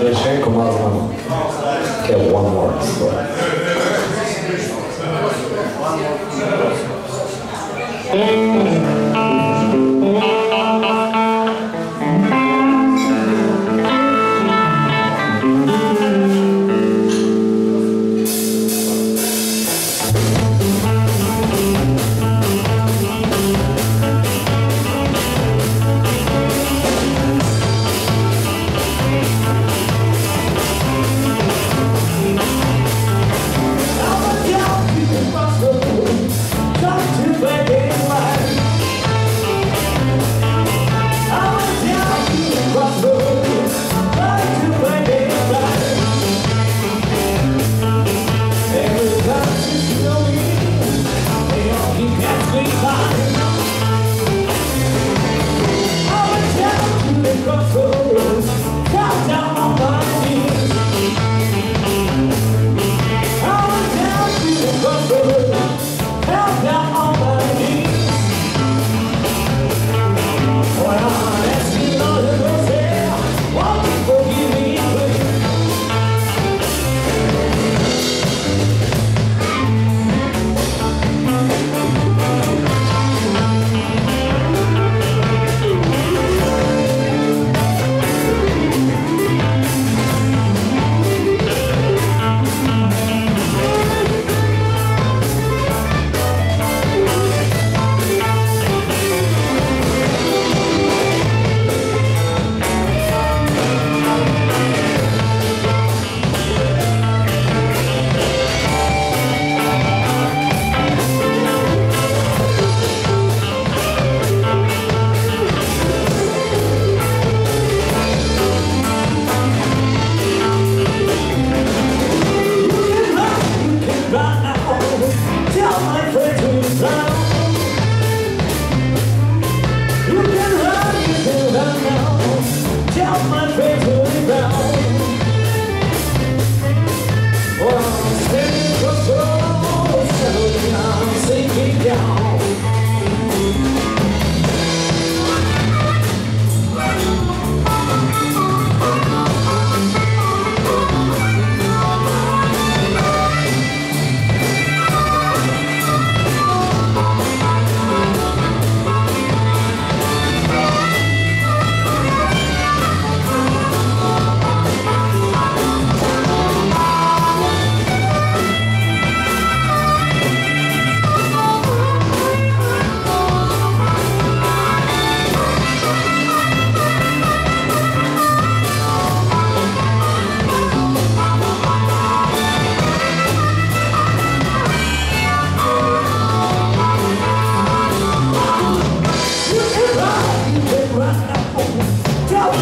But um, get one more. So. Hey. My friends